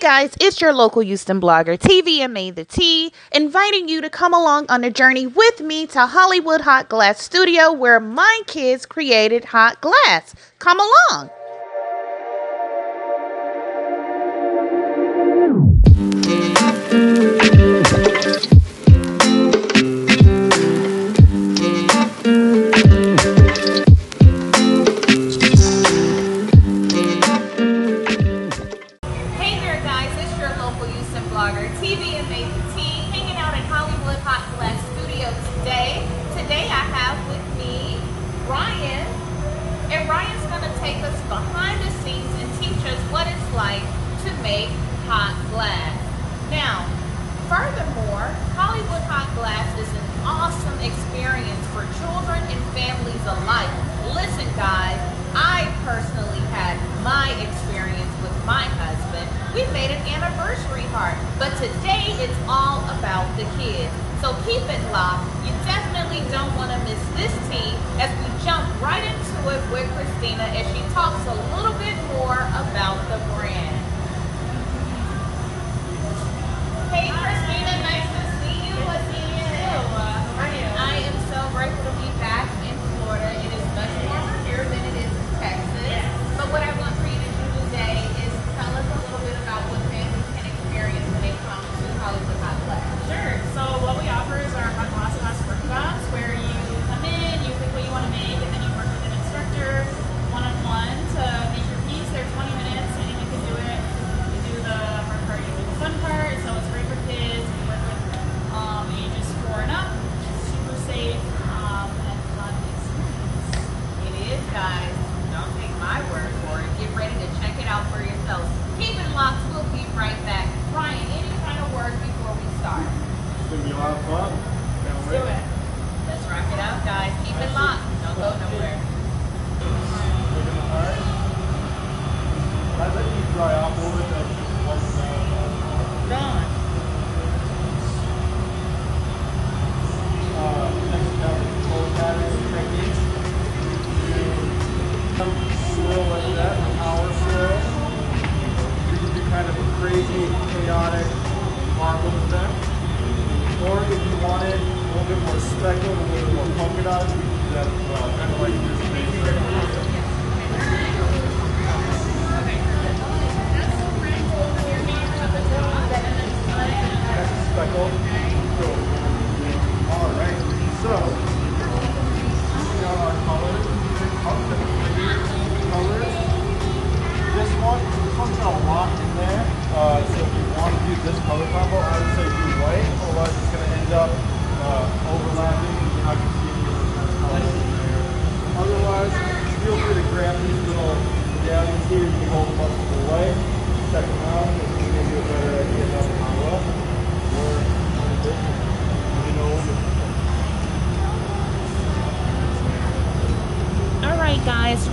guys, it's your local Houston blogger, TVMA The Tea, inviting you to come along on a journey with me to Hollywood Hot Glass Studio where my kids created Hot Glass. Come along.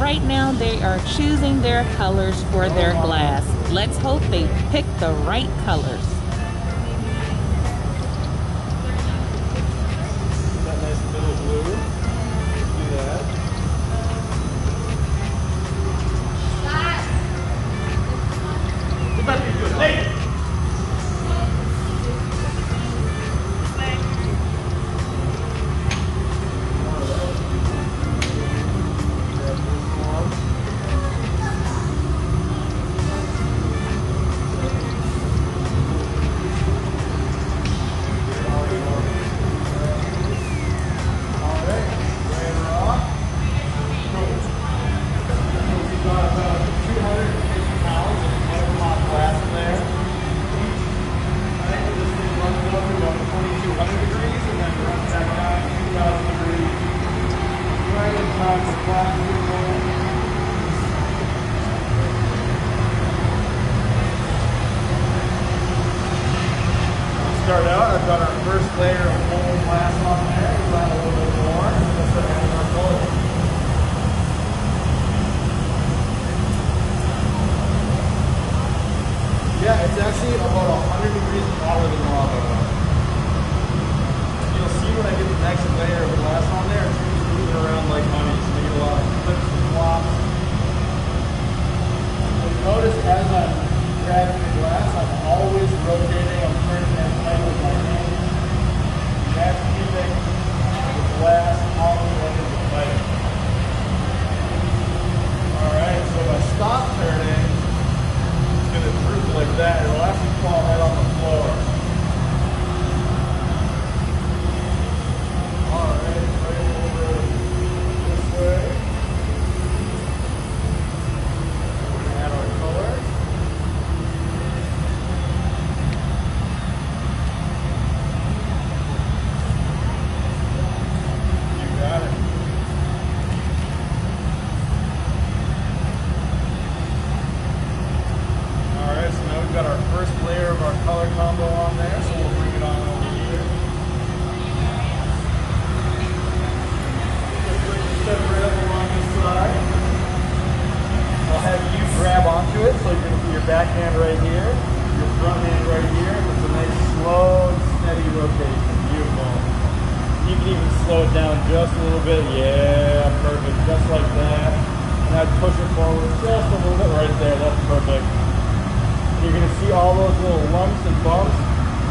right now they are choosing their colors for their glass. Let's hope they pick the right colors.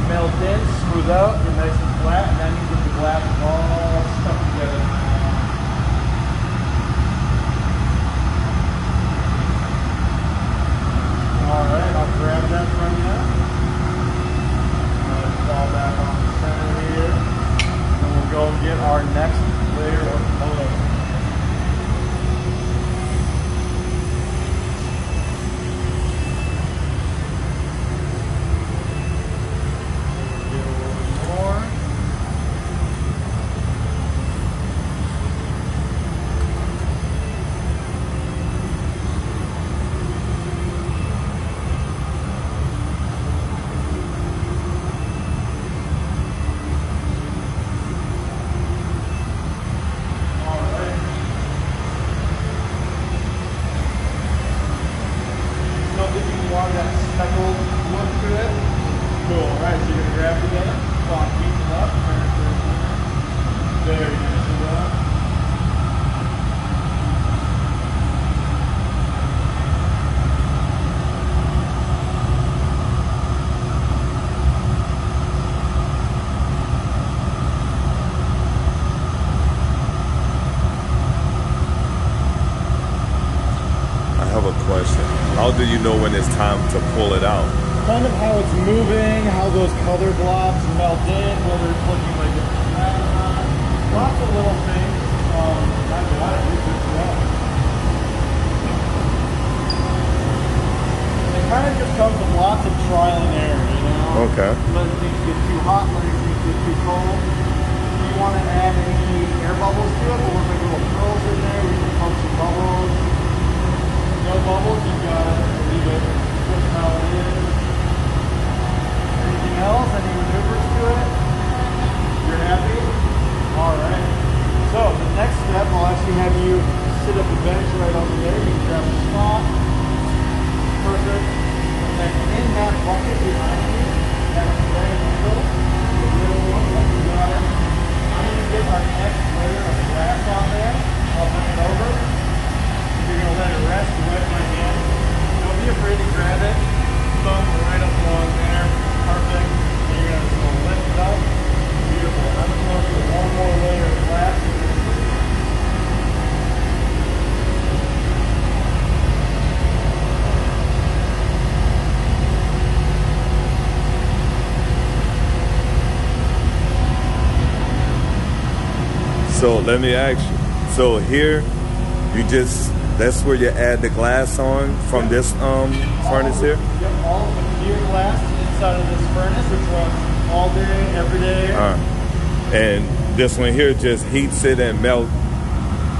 Melt in, smooth out, get nice and flat, and that means that the glass all stuck together. Alright, I'll grab that from you. Fall back on the center here. And we'll go and get our next layer of color. Get a little bit more. Alright. So that you want that speckled look to it. Cool. Alright, so you're gonna grab it again. Clock heat it up. Turn it, turn it, turn it. There you go. See that? I have a question. How do you know when it's time to pull it out? Kind of how it's moving, how those color blobs melt in, whether it's looking like it's flat or not. Lots of little things. Um, I got it. You're good to go. It kind of just comes with lots of trial and error, you know? Okay. Letting things get too hot, letting things get too cold. If you want to add any air bubbles to it, we'll like little curls in there. We can pump some bubbles. No bubbles, you gotta leave it just how it is. Anything else? Any maneuvers to it? You're happy? Alright. So the next step, I'll actually have you sit up the bench right over there. You can grab a spot. Perfect. And then in that bucket behind you, that red handle, the little one, that you got it. I'm gonna get our next layer of glass on there. I'll bring it over. You're gonna let it rest my hand. Don't be afraid to grab it. Thumb right up along there. Perfect. And you're just gonna lift it up. Beautiful. I'm gonna go for one more layer of glass. So let me ask you. So here, you just that's where you add the glass on from this um furnace here. Yep, all the clear glass inside of this furnace, which runs all day, every day. Uh, and this one here just heats it and melt.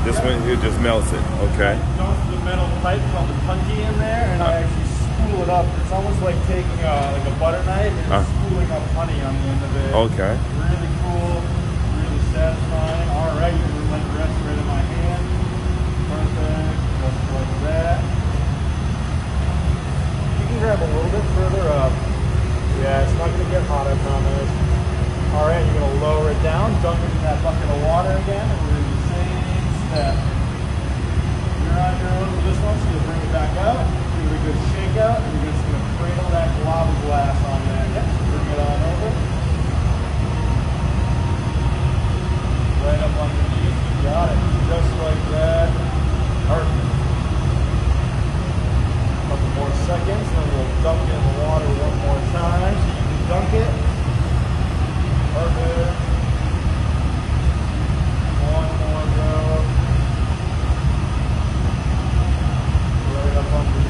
This one here just melts it. Okay. I Dump the metal pipe called the punty in there, and I actually spool it up. It's almost like taking a, like a butter knife and Uh. spooling up honey on the end of it. Okay. Really cool, really satisfying. All right, you can let it rest right in my hand. Perfect, just like that. You can grab a little bit further up. Yeah, it's not gonna get hot, I promise. All right, you're gonna lower it down, dunk it in that bucket of water again, and we're gonna do the same step. You're on your own with this one, so you'll bring it back out, give it a good shake out, and you're just gonna cradle that glob of glass on there. Yep, bring it on over. Right up underneath, you got it. Just like that. Perfect. More seconds, then we'll dunk it in the water one more time. So you can dunk it. Perfect. One more go. Right up underneath.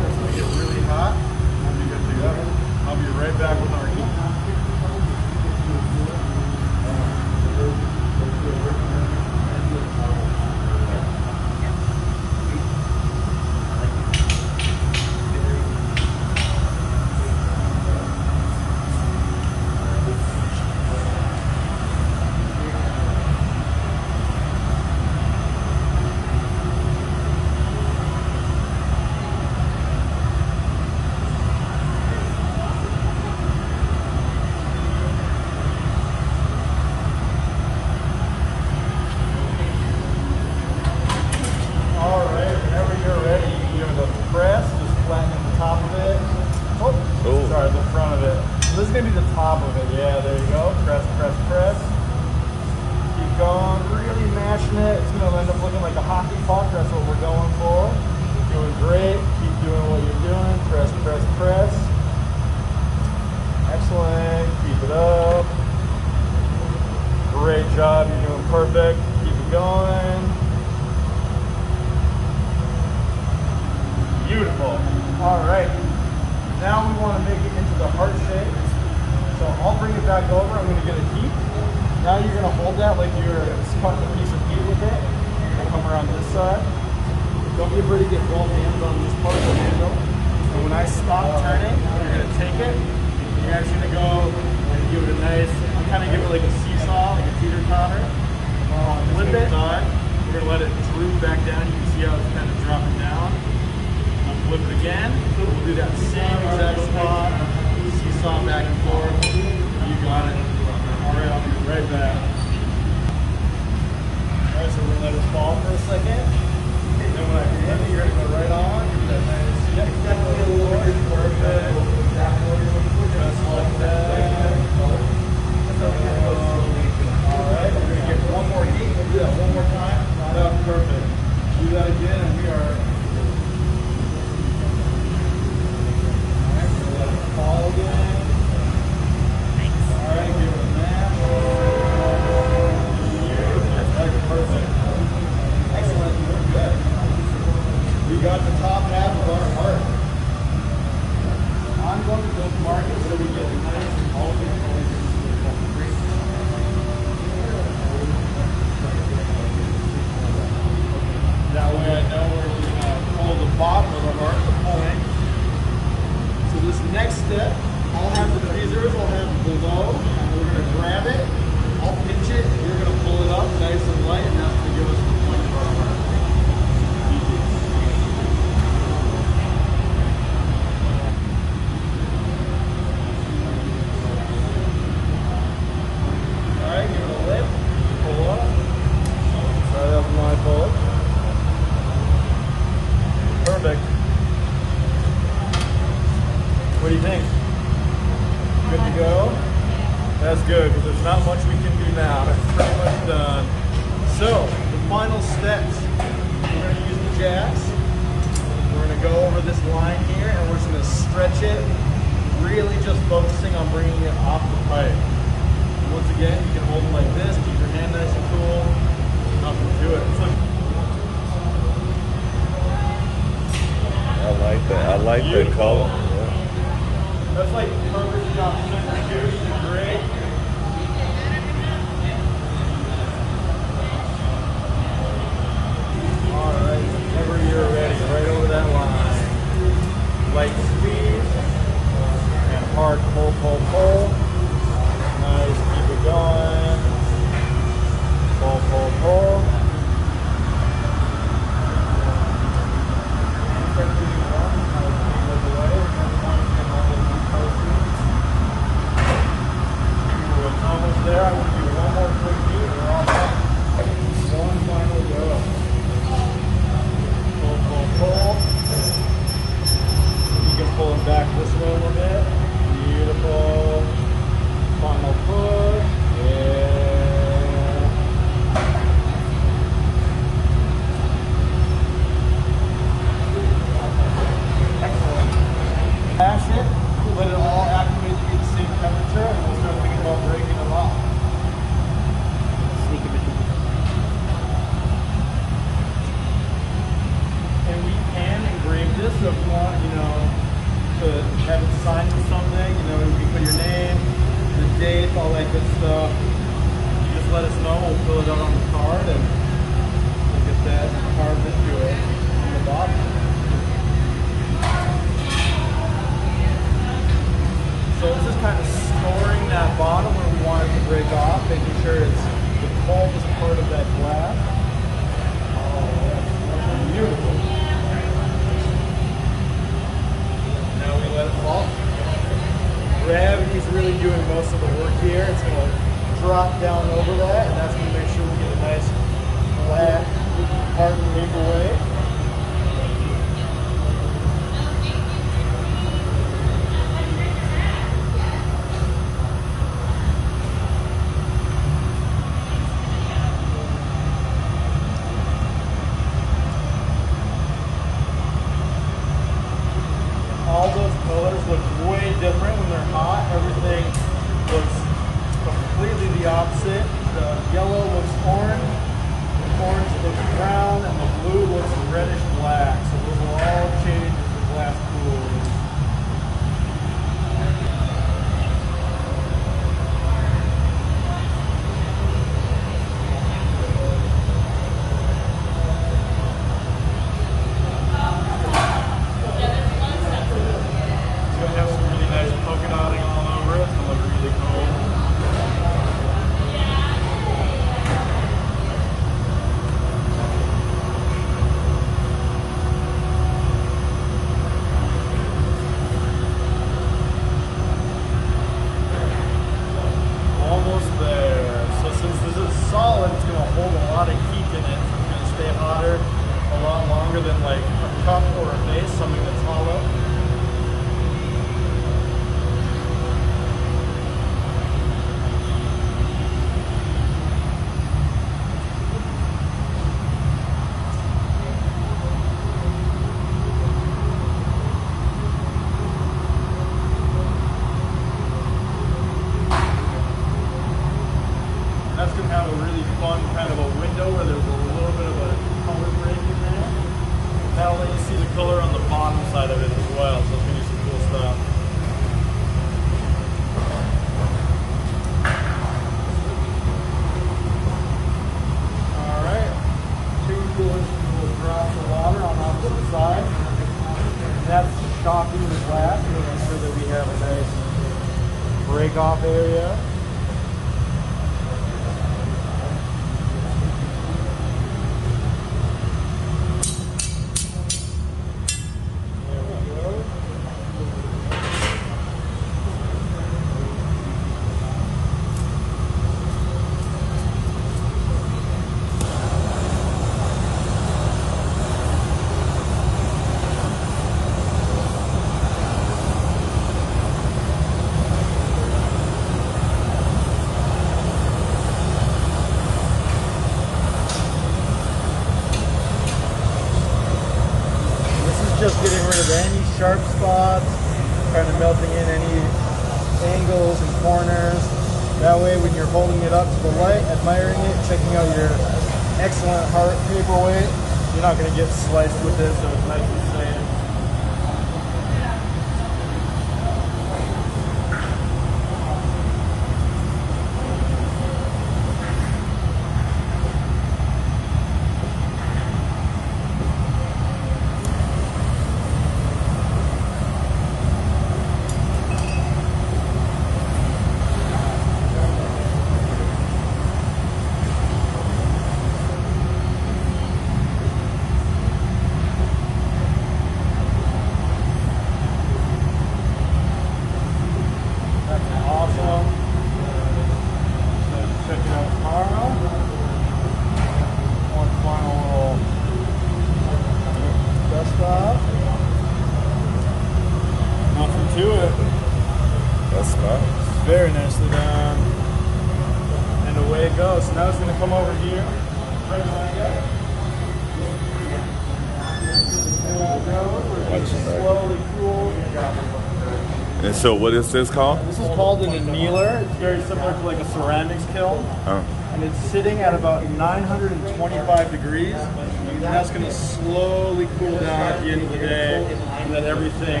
So, what is this called? This is called an annealer. It's very similar to like a ceramics kiln. Oh, And it's sitting at about 925 degrees. And that's going to slowly cool down at the end of the day. And then everything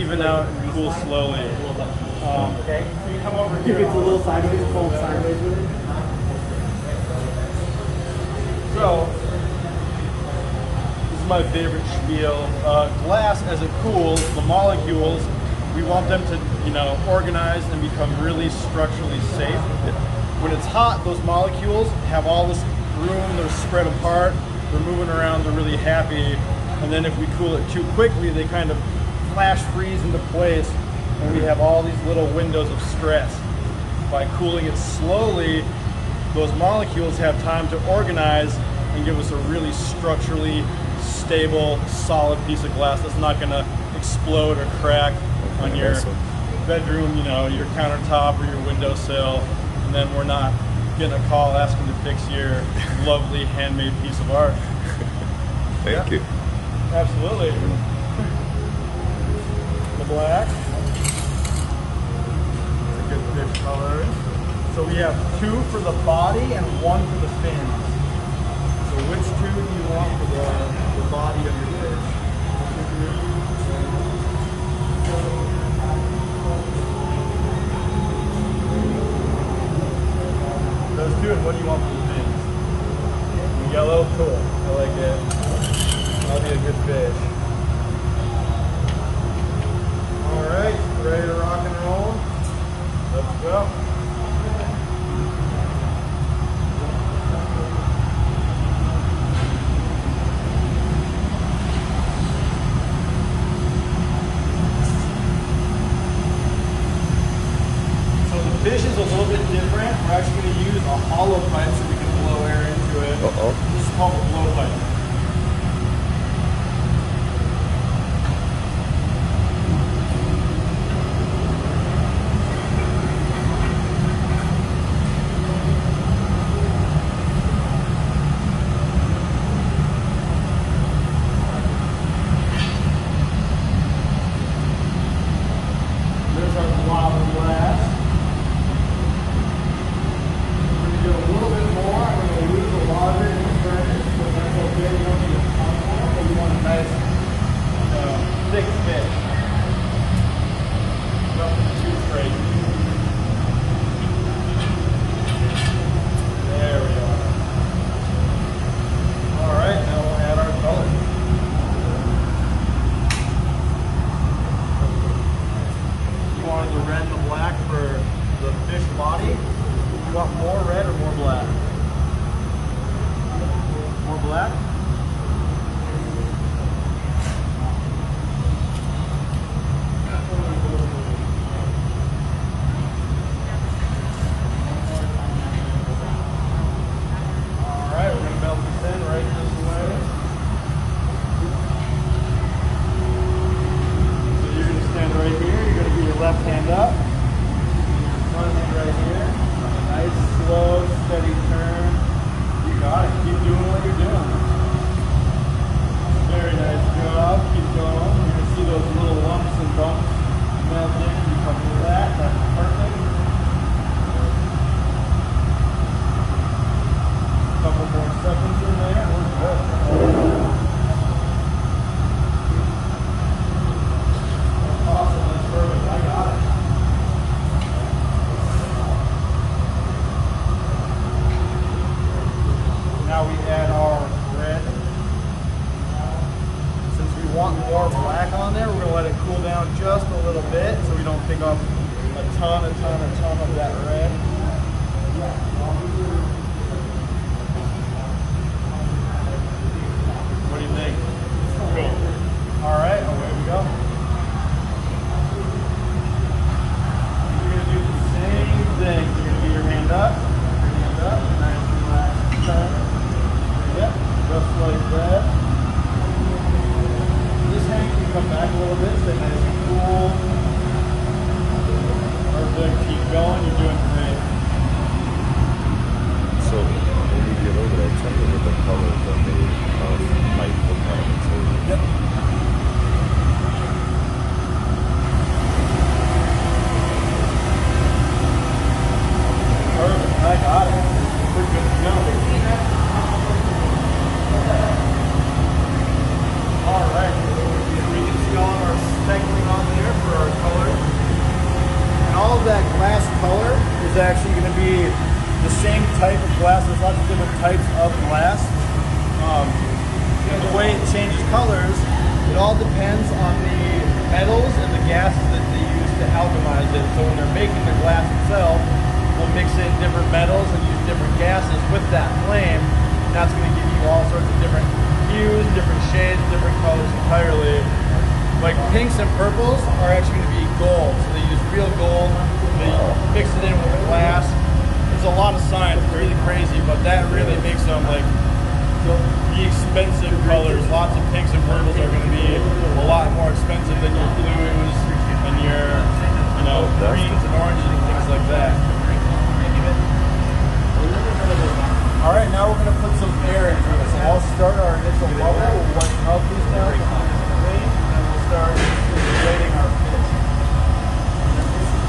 even out and cool slowly. Um, okay. You come over here. It's a little sideways, fold sideways with it. So, this is my favorite spiel. Uh, glass, as it cools, the molecules, we want them to, you know, organize and become really structurally safe. When it's hot, those molecules have all this room, they're spread apart, they're moving around, they're really happy. And then if we cool it too quickly, they kind of flash freeze into place, and we have all these little windows of stress. By cooling it slowly, those molecules have time to organize and give us a really structurally stable, solid piece of glass that's not going to explode or crack on your bedroom, you know, your countertop or your windowsill, and then we're not getting a call asking to fix your lovely handmade piece of art. thank you. Absolutely. The black. It's a good fish color. So we have two for the body and one for the fins. So which two do you want for the, the body of your fish? Those two, and what do you want for the fins? Yellow, cool. I like it. That'll be a good fish. All right, ready to rock and roll? Let's go. So the fish is a little bit different. We're actually going to use a hollow pipe so we can blow air into it. Uh oh. This is called more seconds it all depends on the metals and the gases that they use to alchemize it. So when they're making the glass itself, we'll mix in different metals and use different gases with that flame. And that's going to give you all sorts of different hues, different shades, different colors entirely. Like pinks and purples are actually going to be gold. So they use real gold, they mix it in with the glass. There's a lot of science, it's really crazy, but that really makes them like the expensive colors. Lots of pinks and purples are going to be a lot more expensive than your blues and your, you know, oh, greens and oranges and things like that. All right, now we're going to put some air into it. So I'll start our initial bubble. We'll wipe the mouthpiece down completely, and then we'll start inflating our fish.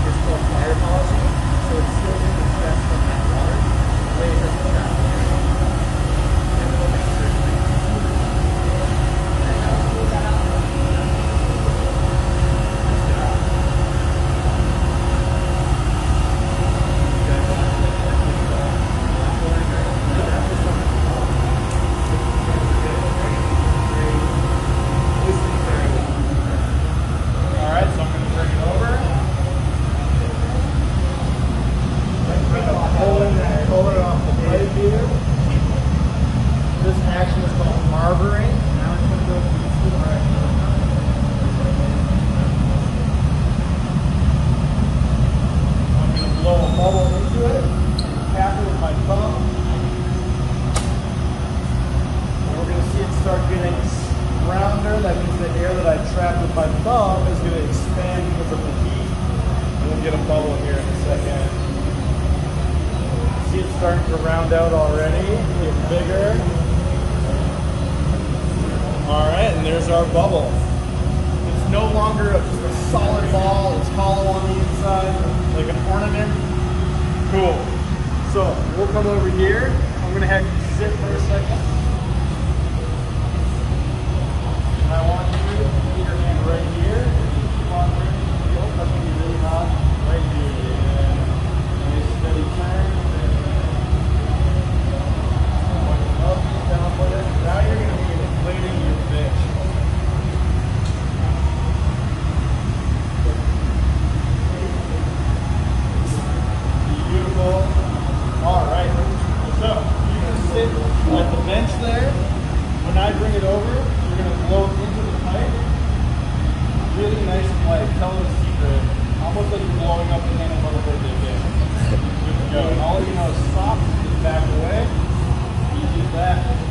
It's called fire polishing, so it's still in the stress from that water. Way it doesn't trap. And it'll make sure it's nice and smooth. And now smooth that out. All right, so I'm going to bring it over. I'm going to pull in that color off the plate here. This action is called marvering. Now it's going to go through the school I'm going to bubble into it, tap it with my thumb. And we're going to see it start getting rounder. That means the air that I trapped with my thumb is going to expand because of the heat. And we'll get a bubble here in a second. See it starting to round out already, get bigger. All right, and there's our bubble. It's no longer a, just a solid ball. It's hollow on the inside, like an ornament. Cool. So we'll come over here. I'm gonna have you sit for a second. And I want you to put your hand right here. Keep on bringing the wheel, touching you really hard. Right here. Yeah. Nice steady turn. Up, down with it. Now you're to be inflating your fish. Beautiful. All right. So you're going to sit at the bench there. When I bring it over, you're going to blow into the pipe. Really nice and light. Tell it a secret. Almost like you're blowing up the handle of a birthday cake. Good to go. And all you know is stop, back away. Easy as that.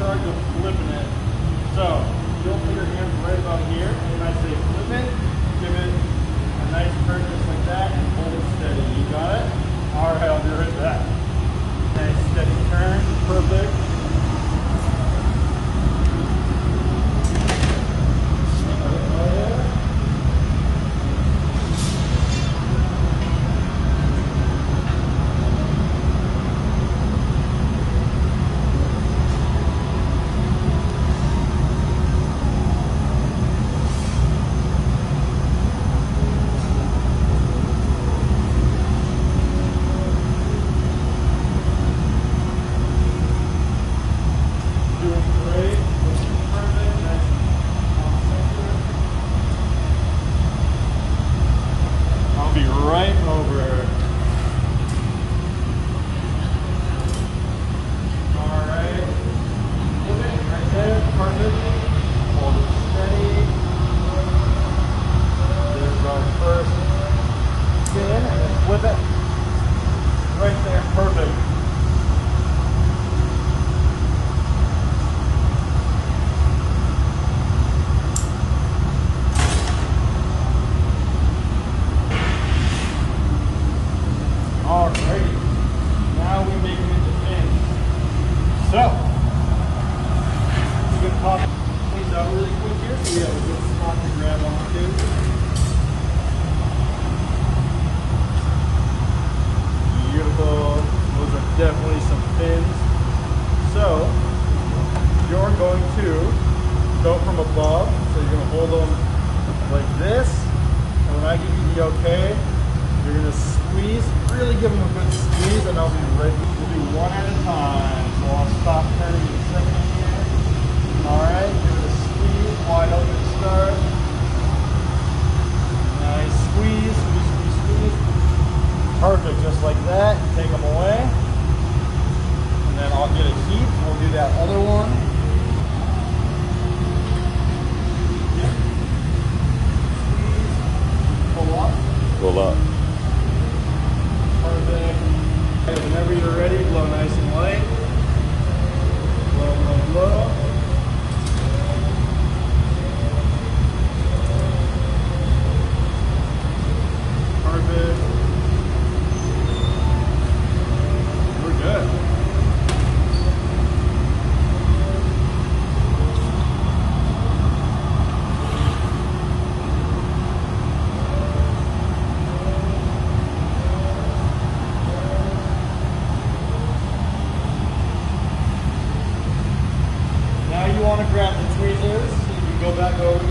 Charge of flipping it. So you'll put your hands right about here. And when I say flip it, give it a nice turn just like that and hold it steady. You got it? All right, I'll be right back. Nice steady turn. Perfect. Oh, yeah. Doing great. Looking perfect. Nice on center. I'll be right over. All right. Flip it right there. Perfect. Hold it steady. There's our first spin, and then flip it. Right there. Perfect. Alrighty. Now we make them into pins. So, no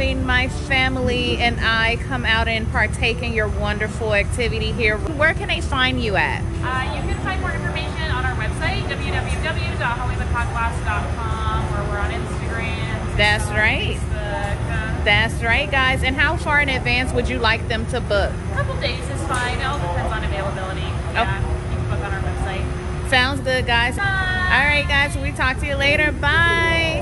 having my family and I come out and partake in your wonderful activity here. Where can they find you at? Uh, you can find more information on our website, www.hollywoodhotglass.com, or we're on Instagram. That's TikTok, right. Facebook. Uh, That's right, guys. And how far in advance would you like them to book? a couple days is fine. It all depends on availability. Yeah, you can book on our website. Sounds good, guys. Bye. All right, guys. We talk to you later. Bye.